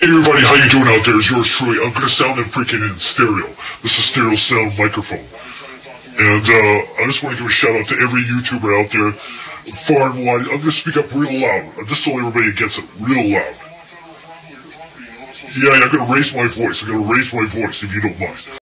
Hey everybody, how you doing out there? It's yours truly. I'm gonna sound it freaking in stereo. This is stereo sound microphone. And uh, I just want to give a shout out to every YouTuber out there, far and wide. I'm gonna speak up real loud, just so everybody gets it real loud. Yeah, I'm gonna raise my voice. I'm gonna raise my voice if you don't mind.